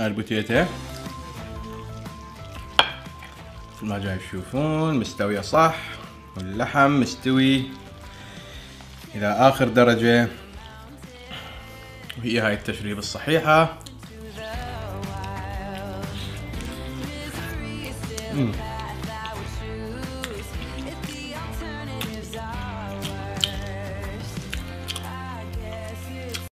هاي البوتيتا مثل ما جاي تشوفون مستوية صح واللحم مستوي إلى آخر درجة. وهي هاي التشريب الصحيحة. مم.